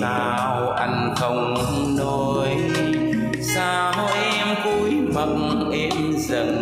sao anh không nói sao em cúi mặt em dần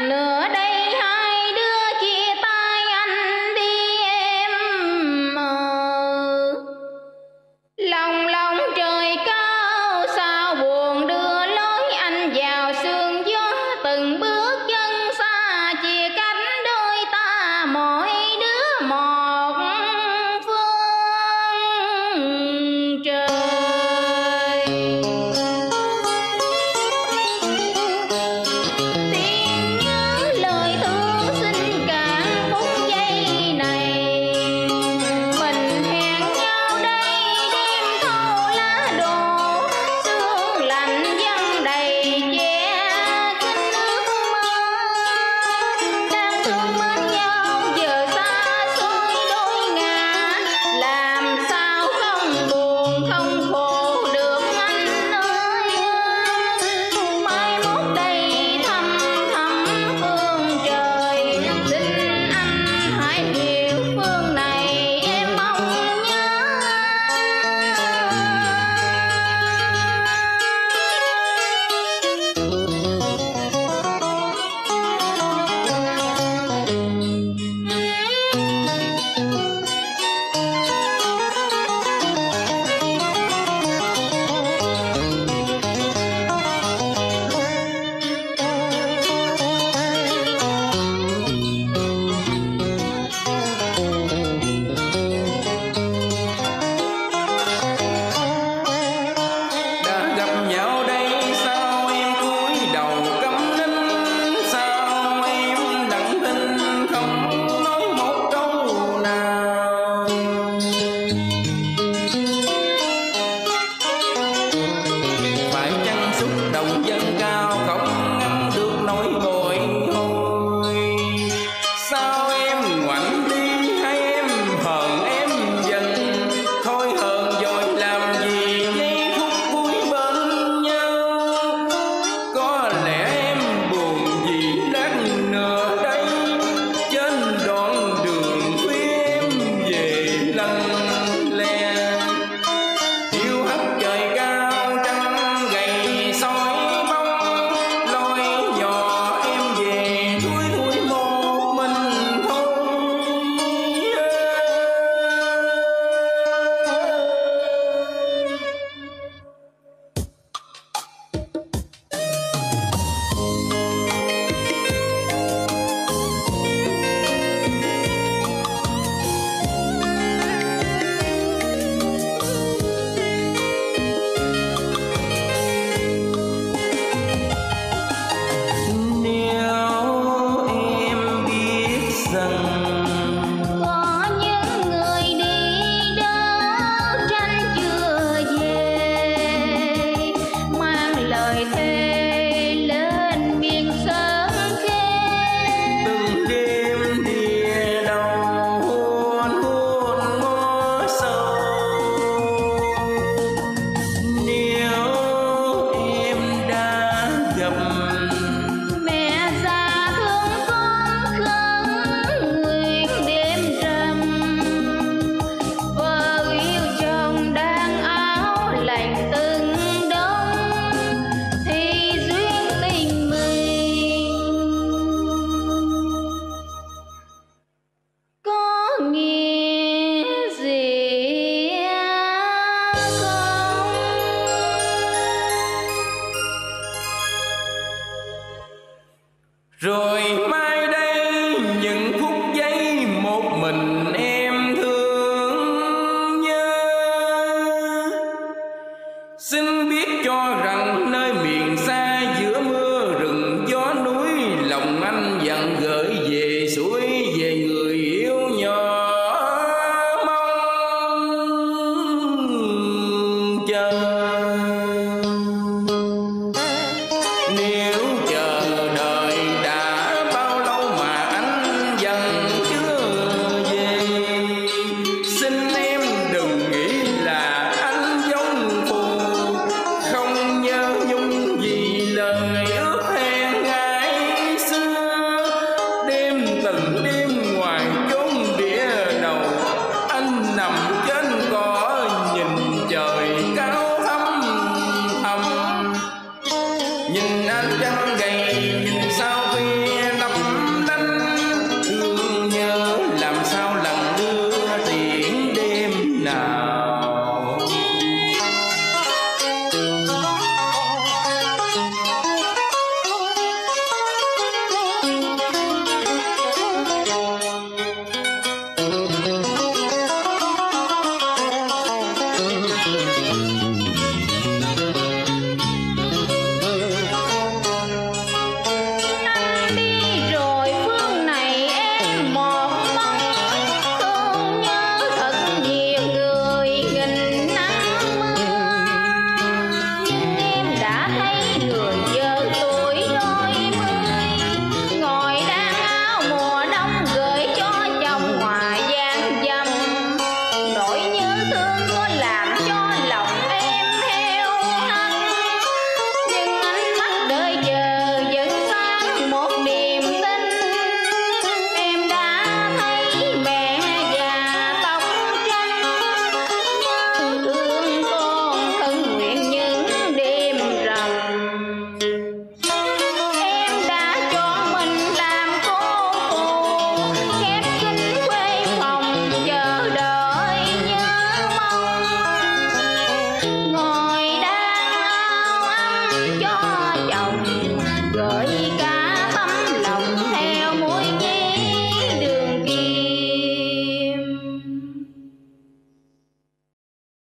nửa đây